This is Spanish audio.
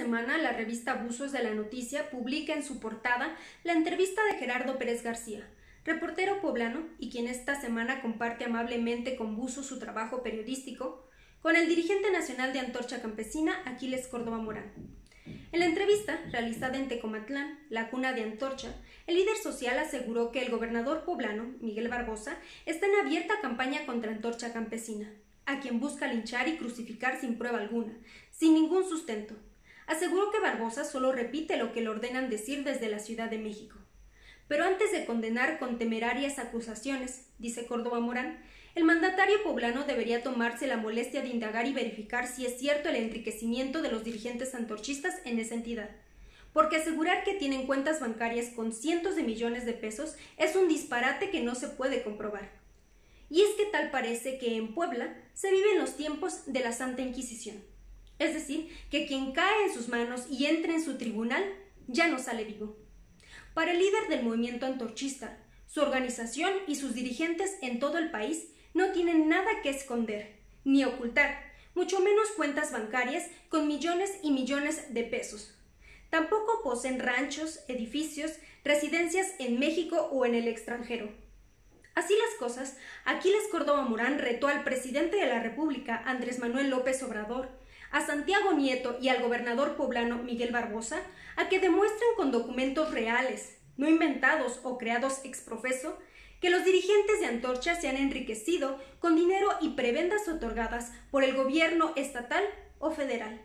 semana la revista Buzos de la Noticia publica en su portada la entrevista de Gerardo Pérez García, reportero poblano y quien esta semana comparte amablemente con Buzos su trabajo periodístico, con el dirigente nacional de Antorcha Campesina, Aquiles Córdoba Morán. En la entrevista, realizada en Tecomatlán, la cuna de Antorcha, el líder social aseguró que el gobernador poblano, Miguel Barbosa, está en abierta campaña contra Antorcha Campesina, a quien busca linchar y crucificar sin prueba alguna, sin ningún sustento. Aseguró que Barbosa solo repite lo que le ordenan decir desde la Ciudad de México. Pero antes de condenar con temerarias acusaciones, dice Córdoba Morán, el mandatario poblano debería tomarse la molestia de indagar y verificar si es cierto el enriquecimiento de los dirigentes antorchistas en esa entidad. Porque asegurar que tienen cuentas bancarias con cientos de millones de pesos es un disparate que no se puede comprobar. Y es que tal parece que en Puebla se viven los tiempos de la Santa Inquisición. Es decir, que quien cae en sus manos y entra en su tribunal ya no sale vivo. Para el líder del movimiento antorchista, su organización y sus dirigentes en todo el país no tienen nada que esconder, ni ocultar, mucho menos cuentas bancarias con millones y millones de pesos. Tampoco poseen ranchos, edificios, residencias en México o en el extranjero. Así las cosas, Aquiles Córdoba Morán retó al presidente de la República, Andrés Manuel López Obrador, a Santiago Nieto y al gobernador poblano Miguel Barbosa a que demuestren con documentos reales, no inventados o creados ex profeso, que los dirigentes de Antorcha se han enriquecido con dinero y prebendas otorgadas por el gobierno estatal o federal.